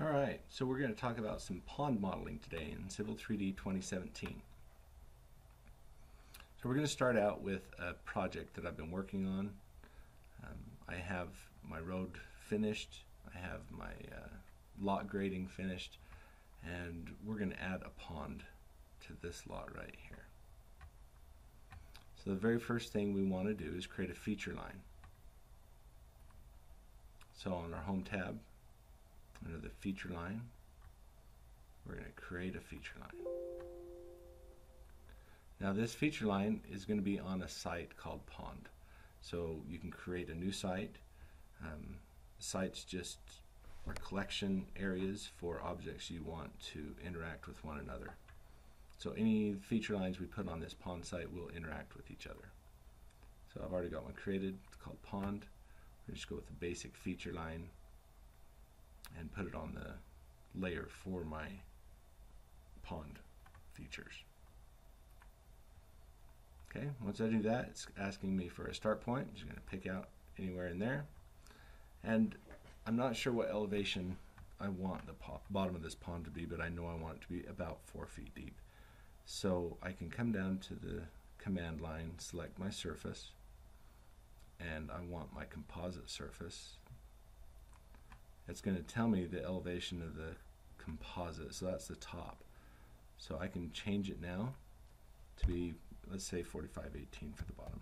Alright, so we're going to talk about some pond modeling today in Civil 3D 2017. So we're going to start out with a project that I've been working on. Um, I have my road finished, I have my uh, lot grading finished, and we're going to add a pond to this lot right here. So the very first thing we want to do is create a feature line. So on our home tab, under the feature line, we're going to create a feature line. Now this feature line is going to be on a site called Pond. So you can create a new site. Um, sites just are collection areas for objects you want to interact with one another. So any feature lines we put on this pond site will interact with each other. So I've already got one created, it's called pond. We're just go with the basic feature line and put it on the layer for my pond features. Okay, once I do that, it's asking me for a start point. I'm just going to pick out anywhere in there. And I'm not sure what elevation I want the bottom of this pond to be, but I know I want it to be about four feet deep. So I can come down to the command line, select my surface, and I want my composite surface it's going to tell me the elevation of the composite so that's the top. So I can change it now to be let's say 4518 for the bottom.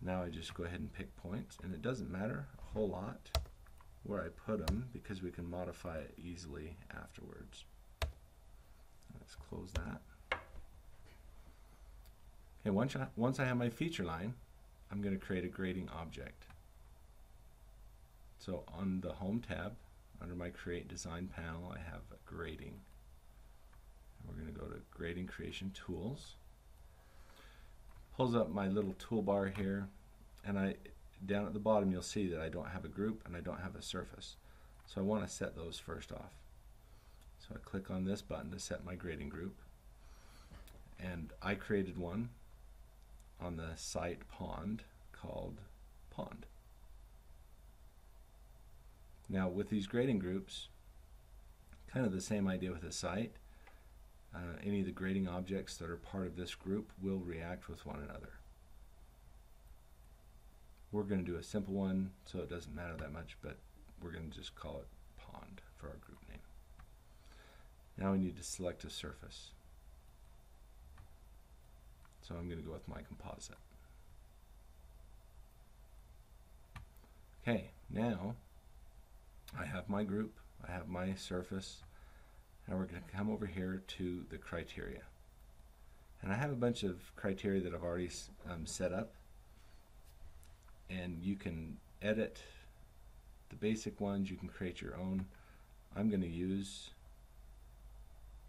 Now I just go ahead and pick points and it doesn't matter a whole lot where I put them because we can modify it easily afterwards. Let's close that. Okay once I, once I have my feature line I'm going to create a grading object so on the Home tab, under my Create Design panel, I have Grading. We're going to go to Grading Creation Tools. Pulls up my little toolbar here, and I down at the bottom you'll see that I don't have a group and I don't have a surface. So I want to set those first off. So I click on this button to set my grading group. And I created one on the site pond called pond. Now with these grading groups, kind of the same idea with a site. Uh, any of the grading objects that are part of this group will react with one another. We're going to do a simple one so it doesn't matter that much, but we're going to just call it pond for our group name. Now we need to select a surface. So I'm going to go with my composite. Okay, now I have my group, I have my surface, and we're going to come over here to the criteria. And I have a bunch of criteria that I've already um, set up, and you can edit the basic ones, you can create your own. I'm going to use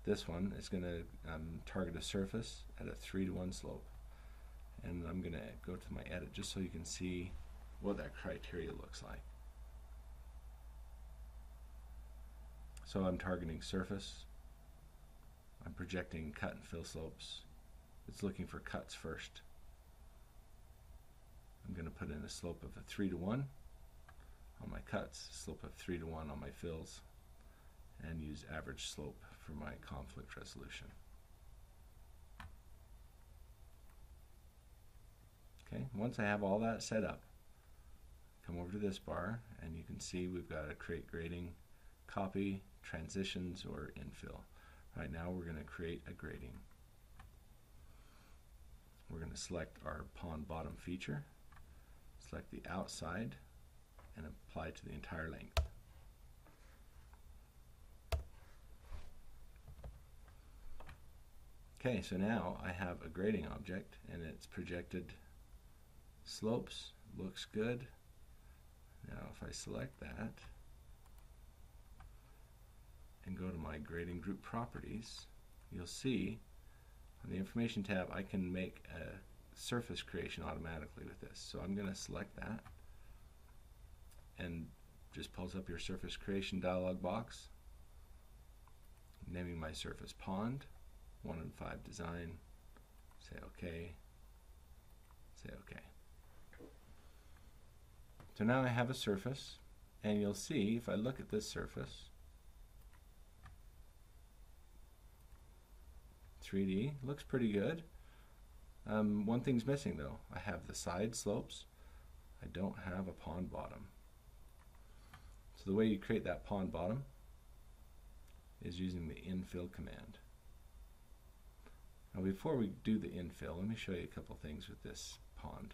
this one. It's going to um, target a surface at a 3 to 1 slope. And I'm going to go to my edit just so you can see what that criteria looks like. So I'm targeting surface. I'm projecting cut and fill slopes. It's looking for cuts first. I'm going to put in a slope of a 3 to 1 on my cuts, slope of 3 to 1 on my fills, and use average slope for my conflict resolution. Okay, once I have all that set up, come over to this bar and you can see we've got a create grading copy, transitions, or infill. Right now we're going to create a grading. We're going to select our pond bottom feature, select the outside, and apply to the entire length. Okay, so now I have a grading object and it's projected slopes, looks good. Now if I select that, and go to my grading group properties, you'll see on the information tab I can make a surface creation automatically with this. So I'm going to select that and just pulls up your surface creation dialog box naming my surface pond 1 in 5 design say OK say OK so now I have a surface And you'll see if I look at this surface, 3D looks pretty good. Um, one thing's missing though. I have the side slopes. I don't have a pond bottom. So the way you create that pond bottom is using the infill command. Now before we do the infill, let me show you a couple things with this pond.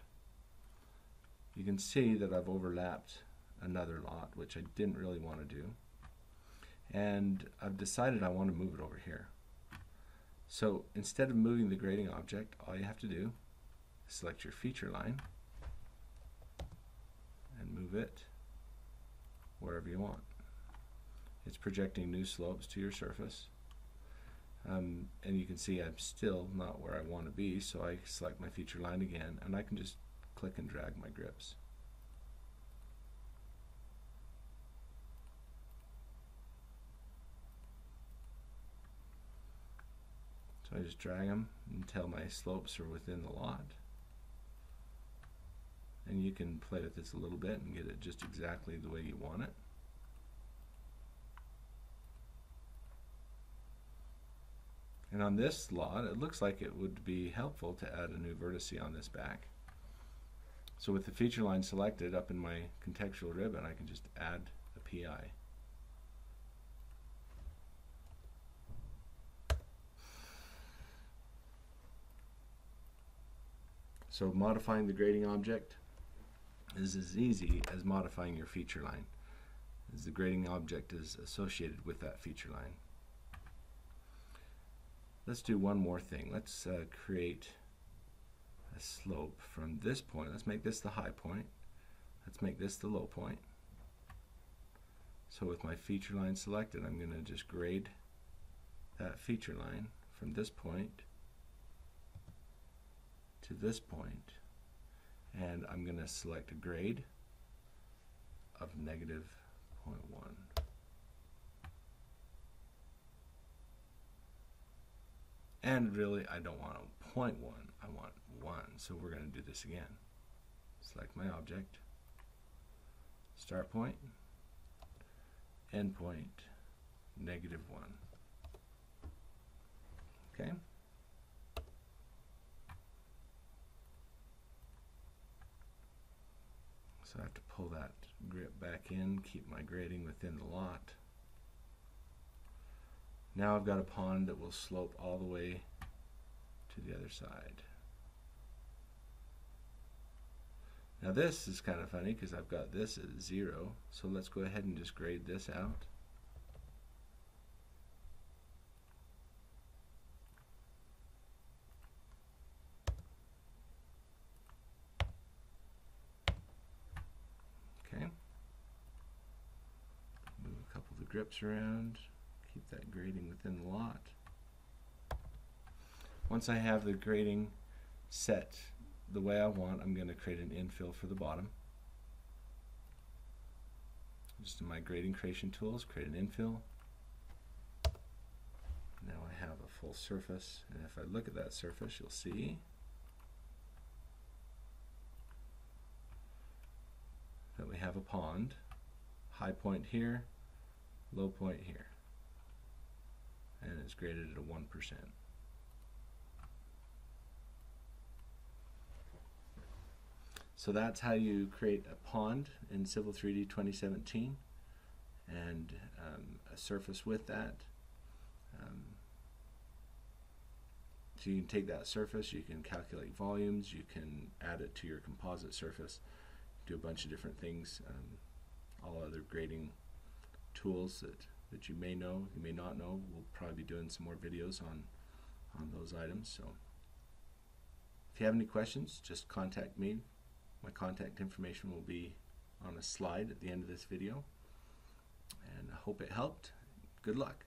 You can see that I've overlapped another lot, which I didn't really want to do. And I've decided I want to move it over here. So instead of moving the grading object, all you have to do is select your feature line and move it wherever you want. It's projecting new slopes to your surface. Um, and you can see I'm still not where I want to be, so I select my feature line again, and I can just click and drag my grips. So I just drag them until my slopes are within the lot. And you can play with this a little bit and get it just exactly the way you want it. And on this lot, it looks like it would be helpful to add a new vertex on this back. So with the feature line selected up in my contextual ribbon, I can just add a PI. So modifying the grading object is as easy as modifying your feature line, as the grading object is associated with that feature line. Let's do one more thing. Let's uh, create a slope from this point. Let's make this the high point. Let's make this the low point. So with my feature line selected, I'm going to just grade that feature line from this point to this point and I'm going to select a grade of negative 0.1. And really I don't want a 0.1, I want 1. So we're going to do this again. Select my object, start point, end point, negative 1. Okay? So I have to pull that grip back in, keep my grading within the lot. Now I've got a pond that will slope all the way to the other side. Now this is kind of funny because I've got this at zero, so let's go ahead and just grade this out. Grips around, keep that grading within the lot. Once I have the grading set the way I want, I'm going to create an infill for the bottom. Just in my grading creation tools, create an infill. Now I have a full surface, and if I look at that surface, you'll see that we have a pond, high point here, low point here and it's graded at a 1%. So that's how you create a pond in Civil 3D 2017 and um, a surface with that. Um, so you can take that surface, you can calculate volumes, you can add it to your composite surface, do a bunch of different things, um, all other grading tools that, that you may know, you may not know. We'll probably be doing some more videos on, on those items. So if you have any questions, just contact me. My contact information will be on a slide at the end of this video. And I hope it helped. Good luck.